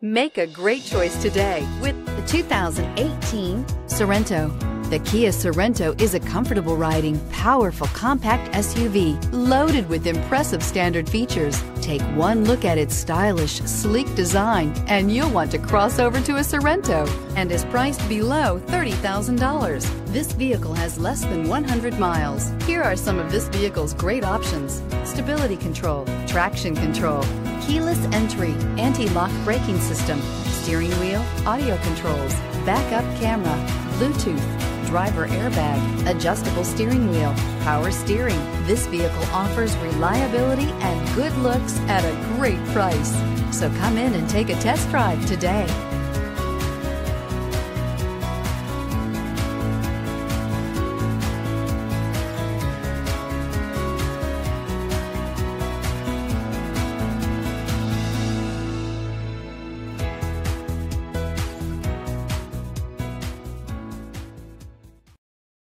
Make a great choice today with the 2018 Sorento. The Kia Sorento is a comfortable riding, powerful compact SUV loaded with impressive standard features. Take one look at its stylish, sleek design and you'll want to cross over to a Sorento and is priced below $30,000. This vehicle has less than 100 miles. Here are some of this vehicle's great options. Stability control, traction control, keyless entry, anti-lock braking system, steering wheel, audio controls, backup camera, Bluetooth, driver airbag, adjustable steering wheel, power steering. This vehicle offers reliability and good looks at a great price. So come in and take a test drive today.